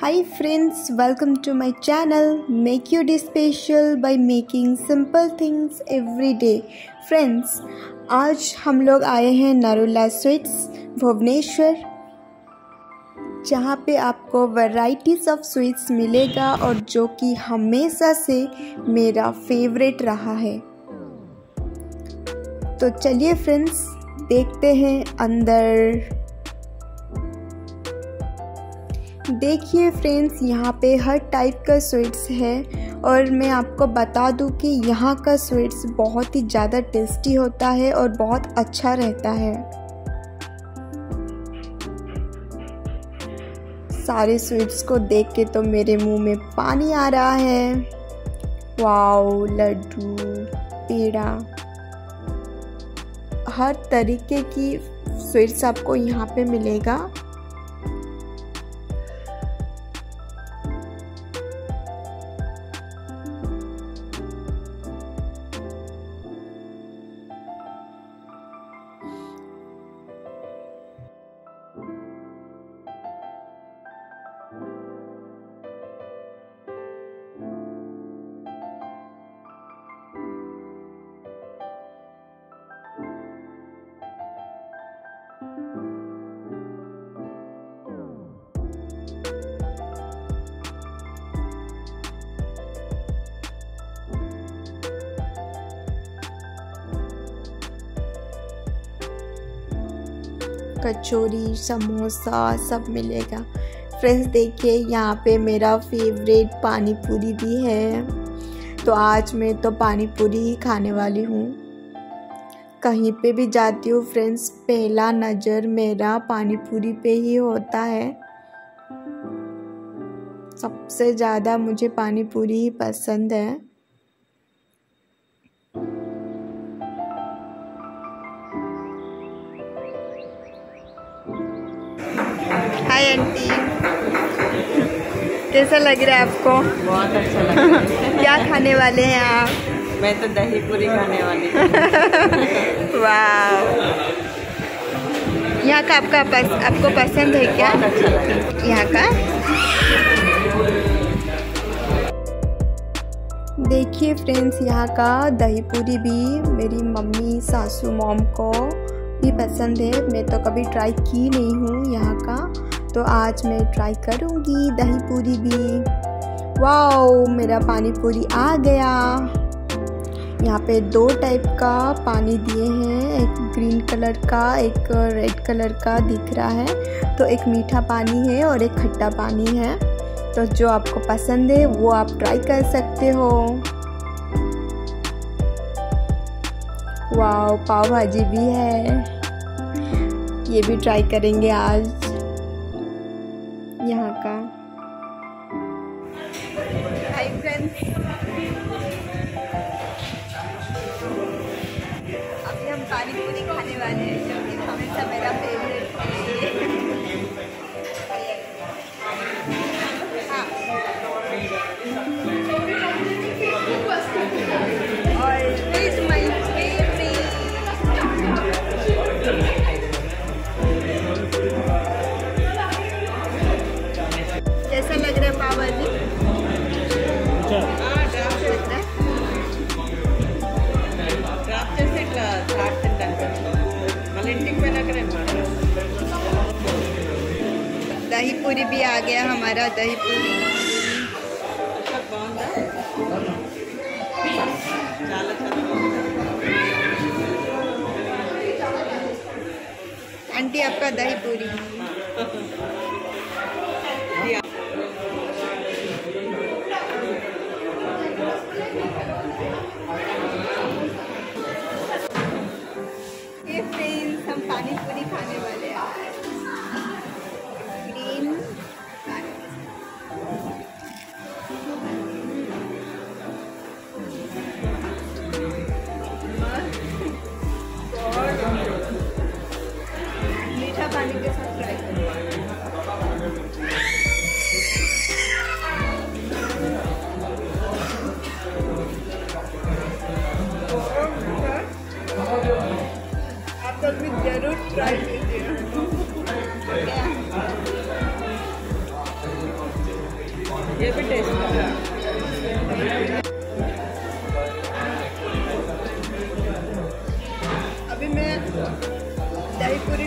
Hi friends, welcome to my channel Make Your Day Special by making simple things every day. Friends, आज हम लोग आए हैं Narula sweets Bhubaneswar जहाँ पे आपको वैरायटीज ऑफ़ स्वीट्स मिलेगा और जो कि हमेशा से मेरा फेवरेट रहा है तो चलिए फ्रेंड्स देखते हैं अंदर देखिए फ्रेंड्स यहाँ पे हर टाइप का स्वीट्स है और मैं आपको बता दूँ कि यहाँ का स्वीट्स बहुत ही ज़्यादा टेस्टी होता है और बहुत अच्छा रहता है। सारे स्वीट्स को देख के तो मेरे मुँह में पानी आ रहा है। वाओ लड्डू, पेड़ा। हर तरीके की स्वीट्स आपको यहाँ पे मिलेगा। कचौरी, समोसा सब मिलेगा। फ्रेंड्स देखिए, यहाँ पे मेरा फेवरेट पानी पूरी भी है। तो आज मैं तो पानी पूरी ही खाने वाली हूँ। कहीं पे भी जाती हूँ फ्रेंड्स पहला नज़र मेरा पानी पूरी पे ही होता है। सबसे ज़्यादा मुझे पानी पूरी ही पसंद है। Hi aunty. कैसा लग रहा है आपको? बहुत अच्छा लग रहा है। क्या खाने वाले हैं आप? मैं तो दही पूरी खाने वाली हूँ। वाह। यहाँ का आपका पस, आपको पसंद है क्या? अच्छा यहाँ का? देखिए फ्रेंड्स यहाँ का दही पूरी भी मेरी मम्मी सासू मॉम को भी पसंद है। मैं तो कभी ट्राई की नहीं हूँ यहाँ का। तो आज मैं ट्राई करूँगी दही पूरी भी। वाओ मेरा पानी पूरी आ गया। यहाँ पे दो टाइप का पानी दिए हैं। एक ग्रीन कलर का, एक रेड कलर का दिख रहा है। तो एक मीठा पानी है और एक खट्टा पानी है। तो जो आपको पसंद है, वो आप ट्राई कर सकते हो। वाह पाव भाजी भी है। ये भी ट्राई करेंगे आज। अभी हम पानी पूरी खाने वाले हैं जो कि हमेशा मेरा फेवरेट है। दही पूरी भी आ गया हमारा दही पूरी आंटी आपका दही पूरी पानी के साथ फ्राई आप ज़रूर ट्राई कीजिए। ये भी टेस्ट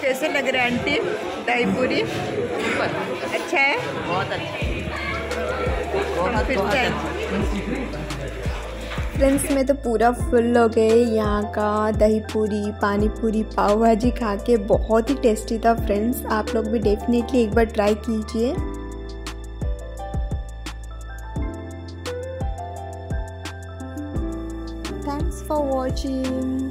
कैसे लग रहा है आंटी? दही पूरी? सुपर अच्छा है? बहुत अच्छा फिर से अच्छा फ्रेंड्स में तो पूरा फुल हो गए यहाँ का दही पूरी पानी पूरी पाव भाजी खा के बहुत ही टेस्टी था फ्रेंड्स आप लोग भी डेफिनेटली एक बार ट्राई कीजिए। Thanks for watching